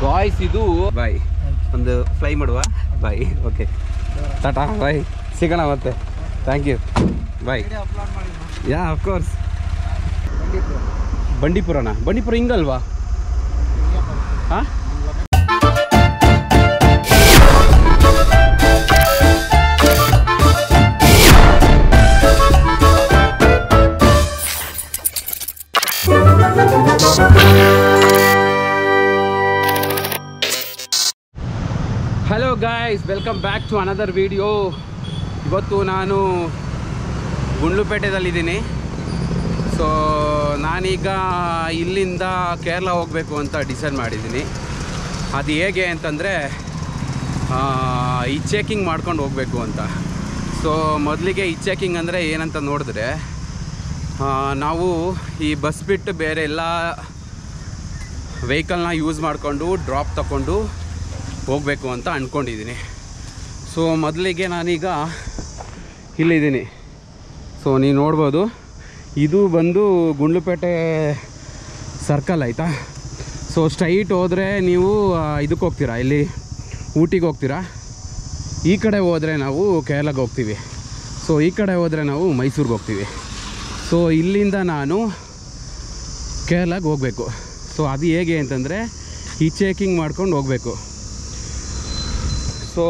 Guys ಇದು ಬಾಯ್. ಒಂದು fly ಮಾಡುವ. ಬಾಯ್. Okay tata bye. ಸಿಗೋಣ ಮತ್ತೆ. Thank you bye. Yeah of course ಬಂಡೀಪುರನಾ? Bandipur ಹಿಂಗಲ್ವಾ? ಹಾಂ guys welcome back to another video ಇವತ್ತು ನಾನು ಗುಂಡ್ಲುಪೇಟೆದಲ್ಲಿದ್ದೀನಿ ಸೊ ನಾನೀಗ ಇಲ್ಲಿಂದ ಕೇರಳ ಹೋಗಬೇಕು ಅಂತ ಡಿಸೈಡ್ ಮಾಡಿದ್ದೀನಿ. ಅದು ಹೇಗೆ ಅಂತಂದರೆ ಈ ಚೆಕಿಂಗ್ ಮಾಡ್ಕೊಂಡು ಹೋಗಬೇಕು ಅಂತ. ಸೊ ಮೊದಲಿಗೆ ಈ ಚೆಕಿಂಗ್ ಅಂದರೆ ಏನಂತ ನೋಡಿದ್ರೆ ನಾವು ಈ ಬಸ್ ಬಿಟ್ಟು ಬೇರೆ ಎಲ್ಲ ವೆಹಿಕಲ್ನ ಯೂಸ್ ಮಾಡಿಕೊಂಡು ಡ್ರಾಪ್ ತಗೊಂಡು ಹೋಗಬೇಕು ಅಂತ ಅಂದ್ಕೊಂಡಿದ್ದೀನಿ ಸೊ ಮೊದಲಿಗೆ ನಾನೀಗ ಇಲ್ಲಿದ್ದೀನಿ. ಸೊ ನೀವು ನೋಡ್ಬೋದು, ಇದು ಬಂದು ಗುಂಡ್ಲುಪೇಟೆ ಸರ್ಕಲ್ ಆಯಿತಾ? ಸೊ ಸ್ಟ್ರೈಟ್ ಹೋದರೆ ನೀವು ಇದಕ್ಕೆ ಹೋಗ್ತೀರಾ? ಇಲ್ಲಿ ಊಟಿಗೆ ಹೋಗ್ತೀರಾ? ಈ ಕಡೆ ಹೋದರೆ ನಾವು ಕೇರಳಕ್ಕೆ ಹೋಗ್ತೀವಿ. ಸೊ ಈ ಕಡೆ ಹೋದರೆ ನಾವು ಮೈಸೂರಿಗೆ ಹೋಗ್ತೀವಿ. ಸೊ ಇಲ್ಲಿಂದ ನಾನು ಕೇರಳಕ್ಕೆ ಹೋಗಬೇಕು. ಸೊ ಅದು ಹೇಗೆ ಅಂತಂದರೆ, ಈ ಚೆಕಿಂಗ್ ಮಾಡ್ಕೊಂಡು ಹೋಗಬೇಕು. ಸೊ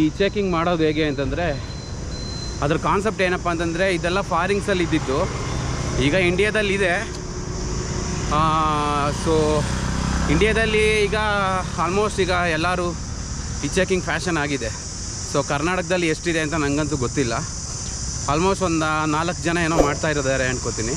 ಈ ಚೆಕಿಂಗ್ ಮಾಡೋದು ಹೇಗೆ ಅಂತಂದರೆ, ಅದ್ರ ಕಾನ್ಸೆಪ್ಟ್ ಏನಪ್ಪ ಅಂತಂದರೆ, ಇದೆಲ್ಲ ಫಾರಿಂಗ್ಸಲ್ಲಿ ಇದ್ದಿದ್ದು. ಈಗ ಇಂಡಿಯಾದಲ್ಲಿ ಇದೆ. ಸೊ ಇಂಡಿಯಾದಲ್ಲಿ ಈಗ ಆಲ್ಮೋಸ್ಟ್ ಈಗ ಎಲ್ಲರೂ ಈ ಚೆಕಿಂಗ್ ಫ್ಯಾಷನ್ ಆಗಿದೆ. ಸೊ ಕರ್ನಾಟಕದಲ್ಲಿ ಎಷ್ಟಿದೆ ಅಂತ ನನಗಂತೂ ಗೊತ್ತಿಲ್ಲ. ಆಲ್ಮೋಸ್ಟ್ ಒಂದು ನಾಲ್ಕು ಜನ ಏನೋ ಮಾಡ್ತಾ ಇರೋದಾರೆ ಅಂದ್ಕೋತೀನಿ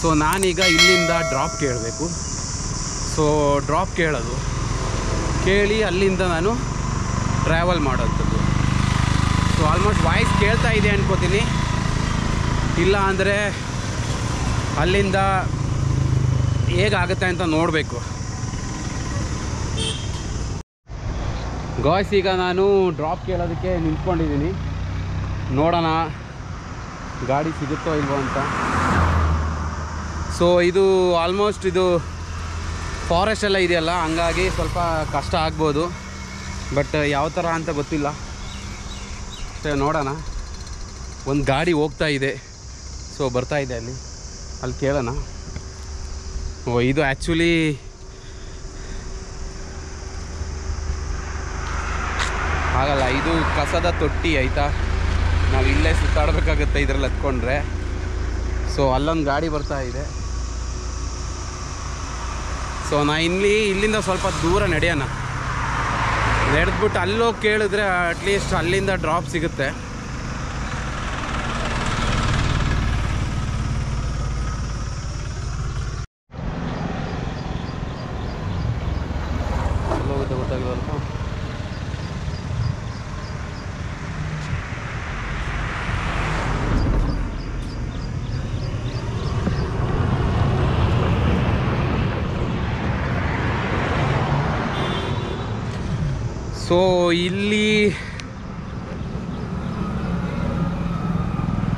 ಸೊ ನಾನೀಗ ಇಲ್ಲಿಂದ ಡ್ರಾಪ್ ಕೇಳಬೇಕು. ಸೊ ಡ್ರಾಪ್ ಕೇಳೋದು. ಕೇಳಿ ಅಲ್ಲಿಂದ ನಾನು ಟ್ರಾವೆಲ್ ಮಾಡೋಂಥದ್ದು. ಸೊ ಆಲ್ಮೋಸ್ಟ್ ವಾಯ್ಸ್ ಕೇಳ್ತಾ ಇದೆ ಅನ್ಕೋತೀನಿ. ಇಲ್ಲ ಅಂದರೆ ಅಲ್ಲಿಂದ ಹೇಗಾಗುತ್ತೆ ಅಂತ ನೋಡಬೇಕು. ಗಾಯ್ಸ್ ಈಗ ನಾನು ಡ್ರಾಪ್ ಕೇಳೋದಕ್ಕೆ ನಿಂತ್ಕೊಂಡಿದ್ದೀನಿ. ನೋಡೋಣ, ಗಾಡಿ ಸಿಗುತ್ತೋ ಇಲ್ವೋ ಅಂತ. ಸೊ ಇದು ಆಲ್ಮೋಸ್ಟ್ ಇದು ಫಾರೆಸ್ಟ್ ಎಲ್ಲ ಇದೆಯಲ್ಲ, ಹಂಗಾಗಿ ಸ್ವಲ್ಪ ಕಷ್ಟ ಆಗ್ಬೋದು. ಬಟ್ ಯಾವ ಥರ ಅಂತ ಗೊತ್ತಿಲ್ಲ. ಅಷ್ಟೇ ನೋಡೋಣ. ಒಂದು ಗಾಡಿ ಹೋಗ್ತಾ ಇದೆ. ಸೊ ಬರ್ತಾ ಇದೆ ಅಲ್ಲಿ. ಅಲ್ಲಿ ಕೇಳೋಣ. ಓ, ಇದು ಆ್ಯಕ್ಚುಲಿ ಆಗಲ್ಲ, ಇದು ಕಸದ ತೊಟ್ಟಿ ಆಯಿತಾ? ನಾವು ಇಲ್ಲೇ ಸುತ್ತಾಡಬೇಕಾಗತ್ತೆ ಇದರಲ್ಲಿ ಹತ್ಕೊಂಡ್ರೆ. ಸೊ ಅಲ್ಲೊಂದು ಗಾಡಿ ಬರ್ತಾ ಇದೆ. ಸೊ ನಾ ಇಲ್ಲಿ ಇಲ್ಲಿಂದ ಸ್ವಲ್ಪ ದೂರ ನಡೆಯೋಣ. ನಡೆದ್ಬಿಟ್ಟು ಅಲ್ಲೋಗಿ ಕೇಳಿದ್ರೆ ಅಟ್ಲೀಸ್ಟ್ ಅಲ್ಲಿಂದ ಡ್ರಾಪ್ ಸಿಗುತ್ತೆ. ಇಲ್ಲಿ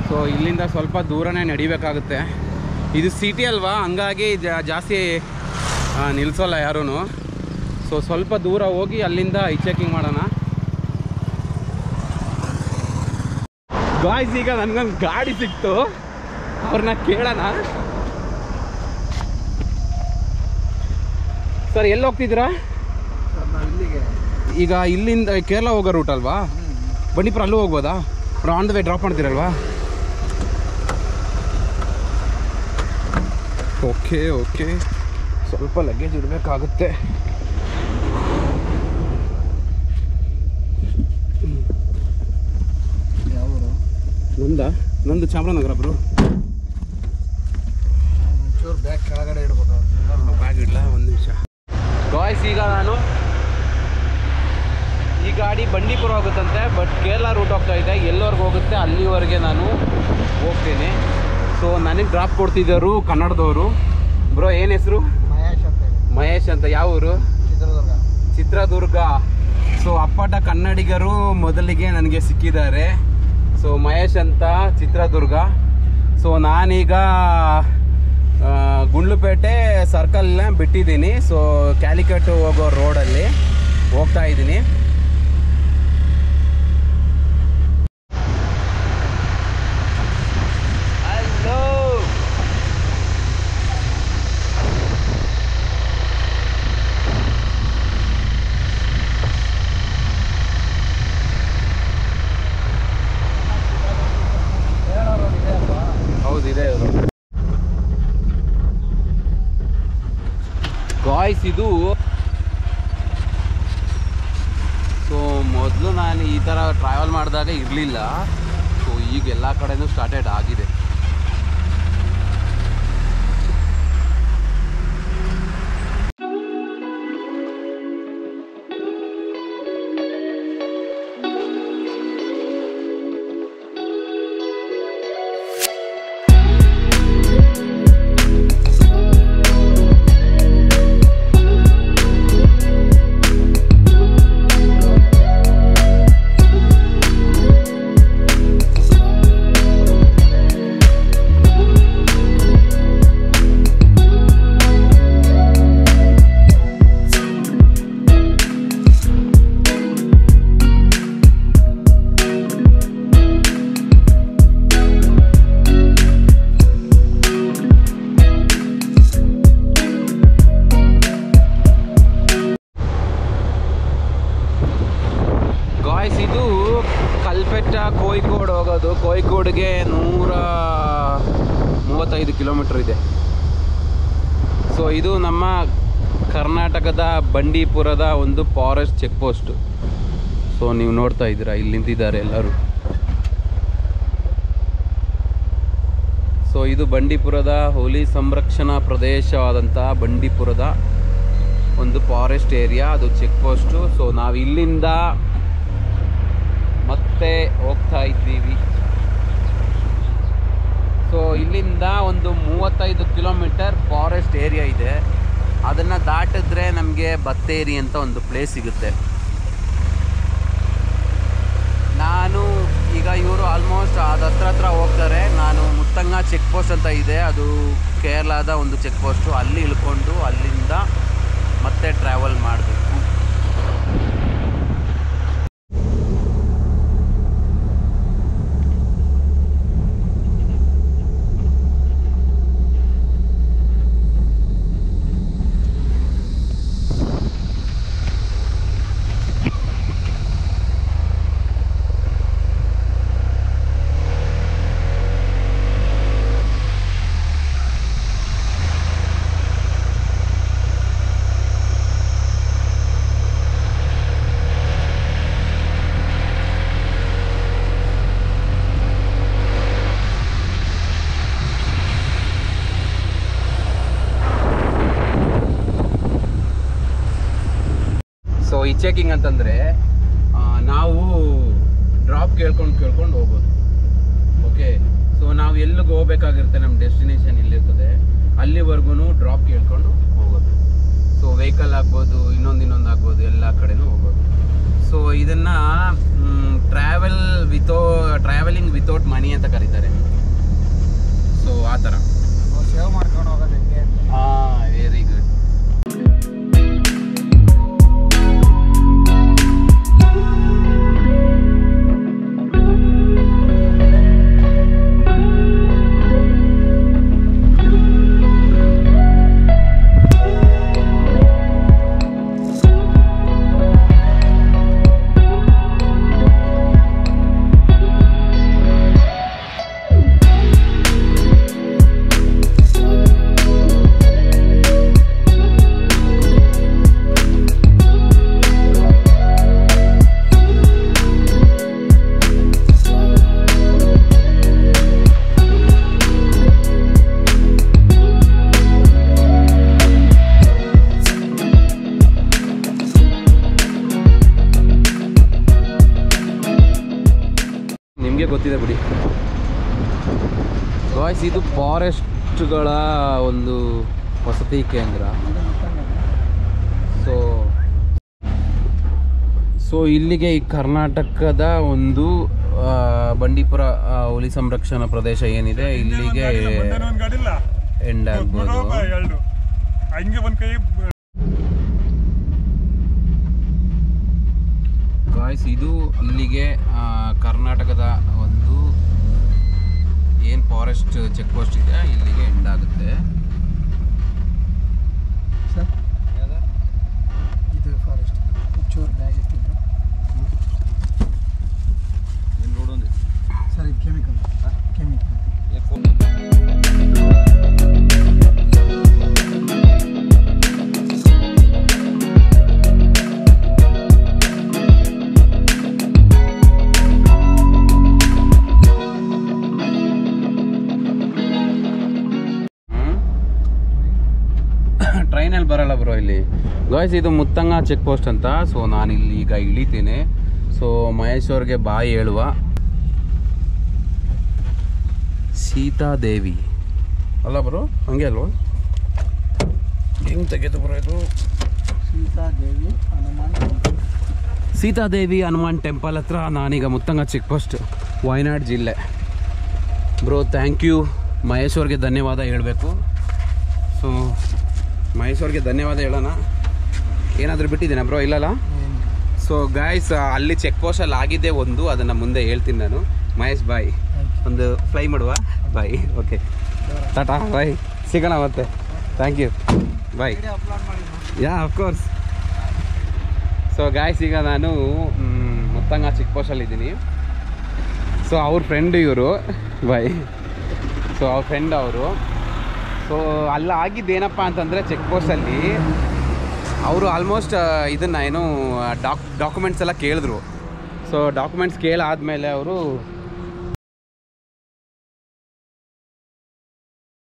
ಸೊ ಇಲ್ಲಿಂದ ಸ್ವಲ್ಪ ದೂರನೇ ನಡಿಬೇಕಾಗುತ್ತೆ. ಇದು ಸಿಟಿ ಅಲ್ವಾ? ಹಂಗಾಗಿ ಜಾಸ್ತಿ ನಿಲ್ಲಿಸೋಲ್ಲ ಯಾರೂ ಸೊ ಸ್ವಲ್ಪ ದೂರ ಹೋಗಿ ಅಲ್ಲಿಂದ ಐ ಚೆಕಿಂಗ್ ಮಾಡೋಣ. ಗಾಯ್ಸ್ ಈಗ ನನಗೊಂದು ಗಾಡಿ ಸಿಕ್ತು. ಅವ್ರನ್ನ ಕೇಳೋಣ. ಸರ್ ಎಲ್ಲಿ ಹೋಗ್ತಿದ್ದೀರಾ ಈಗ ಇಲ್ಲಿಂದ ಕೇರಳ ಹೋಗೋ ರೂಟ್ ಅಲ್ವಾ? ಬಂಡೀಪುರ ಅಲ್ಲೂ ಹೋಗ್ಬೋದಾ? ಆನ್ ದ ವೇ ಡ್ರಾಪ್ ಮಾಡ್ತೀರಲ್ವಾ? ಓಕೆ ಓಕೆ ಸ್ವಲ್ಪ ಲಗೇಜ್ ಇಡಬೇಕಾಗುತ್ತೆ. ನಂದ? ನಂದು ಚಾಮರಾಜನಗರ ಬ್ರೋ. ಬ್ಯಾಗ್ ಕೆಳಗಡೆ ಇಡ್ಬೇಕು ಬ್ಯಾಗ್ ಇಡ್ಲಾ? ಒಂದು ನಿಮಿಷ. ಬಾಯ್ಸ್ ಈಗ ನಾನು ಗಾಡಿ ಬಂಡೀಪುರ ಹೋಗುತ್ತಂತೆ ಬಟ್ ಕೇರಳ ರೂಟ್ ಹೋಗ್ತಾ ಇದೆ. ಎಲ್ಲೋರ್ಗೆ ಹೋಗುತ್ತೆ ಅಲ್ಲಿವರೆಗೆ ನಾನು ಹೋಗ್ತೀನಿ. ಸೊ ನನಗೆ ಡ್ರಾಪ್ ಕೊಡ್ತಿದ್ದರು ಕನ್ನಡದವರು. ಬ್ರೋ ಏನು ಹೆಸರು? ಮಹೇಶ್ ಅಂತ ಮಹೇಶ್ ಅಂತ ಯಾವ ಊರು? ಚಿತ್ರದುರ್ಗ. ಚಿತ್ರದುರ್ಗ. ಸೊ ಅಪ್ಪಟ ಕನ್ನಡಿಗರು ಮೊದಲಿಗೆ ನನಗೆ ಸಿಕ್ಕಿದ್ದಾರೆ. ಸೊ ಮಹೇಶ್ ಅಂತ ಚಿತ್ರದುರ್ಗ. ಸೊ ನಾನೀಗ ಗುಂಡ್ಲುಪೇಟೆ ಸರ್ಕಲ್ನ ಬಿಟ್ಟಿದ್ದೀನಿ. ಸೊ ಕ್ಯಾಲಿಕಟ್ ಹೋಗೋ ರೋಡಲ್ಲಿ ಹೋಗ್ತಾ ಇದ್ದೀನಿ ಹೌದಿದೆ ಗಾಯ್ಸ್ ಇದು ಸೊ ಮೊದಲು ನಾನು ಈ ಥರ ಟ್ರಾವೆಲ್ ಮಾಡಿದಾಗ ಇರಲಿಲ್ಲ. ಸೊ ಈಗ ಎಲ್ಲ ಕಡೆಯೂ ಸ್ಟಾರ್ಟೆಡ್ ಆಗಿದೆ. ಇದೆ. ಸೊ ಇದು ನಮ್ಮ ಕರ್ನಾಟಕದ ಬಂಡೀಪುರದ ಒಂದು ಫಾರೆಸ್ಟ್ ಚೆಕ್ ಪೋಸ್ಟ್ ಸೊ ನೀವು ನೋಡ್ತಾ ಇದ್ದೀರಾ, ಇಲ್ಲಿ ನಿಂತಿದ್ದಾರೆ ಎಲ್ಲರೂ. ಸೊ ಇದು ಬಂಡೀಪುರದ ಹುಲಿ ಸಂರಕ್ಷಣಾ ಪ್ರದೇಶವಾದಂತಹ ಬಂಡೀಪುರದ ಒಂದು ಫಾರೆಸ್ಟ್ ಏರಿಯಾ ಅದು ಚೆಕ್ ಪೋಸ್ಟು ಸೊ ನಾವು ಇಲ್ಲಿಂದ ಮತ್ತೆ ಹೋಗ್ತಾ ಇದ್ದೀವಿ. ಸೊ ಇಲ್ಲಿಂದ ಒಂದು ಮೂವತ್ತೈದು ಕಿಲೋಮೀಟರ್ ಫಾರೆಸ್ಟ್ ಏರಿಯಾ ಇದೆ. ಅದನ್ನು ದಾಟಿದ್ರೆ ನಮಗೆ ಬತ್ತೇರಿ ಅಂತ ಒಂದು ಪ್ಲೇಸ್ ಸಿಗುತ್ತೆ. ನಾನು ಈಗ ಇವರು ಆಲ್ಮೋಸ್ಟ್ ಅದು ಹತ್ರ ಹತ್ರ ಹೋಗ್ತಾರೆ. ನಾನು ಮುತ್ತಂಗ ಚೆಕ್ ಪೋಸ್ಟ್ ಅಂತ ಇದೆ. ಅದು ಕೇರಳದ ಒಂದು ಚೆಕ್ ಪೋಸ್ಟು ಅಲ್ಲಿ ಇಳ್ಕೊಂಡು ಅಲ್ಲಿಂದ ಮತ್ತೆ ಟ್ರಾವೆಲ್ ಮಾಡಬೇಕು ಸೊ ಈ ಚೆಕಿಂಗ್ ಅಂತಂದರೆ ನಾವು ಡ್ರಾಪ್ ಕೇಳ್ಕೊಂಡು ಕೇಳ್ಕೊಂಡು ಹೋಗ್ಬೋದು ಓಕೆ ಸೊ ನಾವು ಎಲ್ಲಿಗೆ ಹೋಗ್ಬೇಕಾಗಿರುತ್ತೆ ನಮ್ಮ ಡೆಸ್ಟಿನೇಷನ್ ಎಲ್ಲಿರ್ತದೆ ಅಲ್ಲಿವರೆಗೂ ಡ್ರಾಪ್ ಕೇಳ್ಕೊಂಡು ಹೋಗೋದು. ಸೊ ವೆಹಿಕಲ್ ಆಗ್ಬೋದು ಇನ್ನೊಂದು ಇನ್ನೊಂದು ಆಗ್ಬೋದು ಎಲ್ಲ ಕಡೆನೂ ಹೋಗೋದು. ಸೊ ಇದನ್ನು travel with traveling without money ಅಂತ ಕರೀತಾರೆ. ಸೊ ಆ ಥರ. ಸೇವ್ ಮಾಡ್ಕೊಂಡು ಹೋಗೋದು ಹಾಂ ವೆರಿ ಫಾರೆಸ್ಟ್ಗಳ ಒಂದು ವಸತಿ ಕೇಂದ್ರ. ಸೊ ಸೊ ಇಲ್ಲಿಗೆ ಈ ಕರ್ನಾಟಕದ ಒಂದು ಬಂಡೀಪುರ ಹುಲಿ ಸಂರಕ್ಷಣಾ ಪ್ರದೇಶ ಏನಿದೆ ಇಲ್ಲಿಗೆ ಎಂಡ್ ಆಗ್ಬೋದು. ಗಾಯ್ಸ್ ಇದು ಇಲ್ಲಿಗೆ ಕರ್ನಾಟಕದ ಒಂದು ಏನು ಫಾರೆಸ್ಟ್ ಚೆಕ್ ಪೋಸ್ಟ್ ಇದೆ ಇಲ್ಲಿಗೆ ಎಂಡ್ ಆಗುತ್ತೆ. ಗಾಯ್ಸ್ ಇದು ಮುತ್ತಂಗ ಚೆಕ್ ಪೋಸ್ಟ್ ಅಂತ. ಸೊ ನಾನು ಇಲ್ಲಿ ಈಗ ಇಳಿತೀನಿ. ಸೊ ಮಹೇಶ್ ಅವ್ರಿಗೆ ಬಾಯಿ ಹೇಳುವ. ಸೀತಾದೇವಿ. ಅಲ್ಲ ಬ್ರೋ ಹಂಗೆ ಅಲ್ವ? ಹೆಂಗ್ ತೆಗೆದು ಬರೋದು ಇದು? ಸೀತಾದೇವಿ ಹನುಮಾನ್. ಸೀತಾದೇವಿ ಹನುಮಾನ್ ಟೆಂಪಲ್ ಹತ್ರ ನಾನೀಗ ಮುತ್ತಂಗ ಚೆಕ್ ಪೋಸ್ಟ್ ವಯನಾಡ್ ಜಿಲ್ಲೆ. ಬ್ರೋ ಥ್ಯಾಂಕ್ ಯು ಮಹೇಶ್ ಅವ್ರಿಗೆ ಧನ್ಯವಾದ ಹೇಳಬೇಕು. ಸೊ ಮಹೇಶ್ ಅವ್ರಿಗೆ ಧನ್ಯವಾದ ಹೇಳೋಣ. ಏನಾದರೂ ಬಿಟ್ಟಿದ್ದೀನಿ ಬ್ರೋ ಇಲ್ಲಲ್ಲ? ಸೊ ಗಾಯ್ಸ್ ಅಲ್ಲಿ ಚೆಕ್ ಪೋಸ್ಟಲ್ಲಿ ಆಗಿದ್ದೇ ಒಂದು ಅದನ್ನು ಮುಂದೆ ಹೇಳ್ತೀನಿ ನಾನು. ಮಹೇಶ್ ಬಾಯ್ ಒಂದು ಫ್ಲೈ ಮಾಡುವ? ಬಾಯ್ ಓಕೆ ಟಾಟಾ ಬಾಯ್ ಸಿಗೋಣ ಮತ್ತೆ. Thank you bye yeah of course so guys ಈಗ ನಾನು ಮೊತ್ತಂಗ ಚಿಕ್ಕ ಪೋಸ್ಟಲ್ಲಿ ಇದ್ದೀನಿ. ಸೊ ಅವ್ರ ಫ್ರೆಂಡ್ ಇವರು. ಬಾಯ್ ಸೊ ಅವ್ರ ಫ್ರೆಂಡ್ ಅವರು. ಸೊ ಅಲ್ಲಿ ಆಗಿದ್ದೇನಪ್ಪ ಅಂತಂದರೆ ಚೆಕ್ ಪೋಸ್ಟಲ್ಲಿ ಅವರು ಆಲ್ಮೋಸ್ಟ್ ಇದನ್ನು ಏನು ಡಾಕ್ ಡಾಕ್ಯುಮೆಂಟ್ಸ್ ಎಲ್ಲ ಕೇಳಿದ್ರು. ಸೊ ಡಾಕ್ಯುಮೆಂಟ್ಸ್ ಕೇಳಾದಮೇಲೆ ಅವರು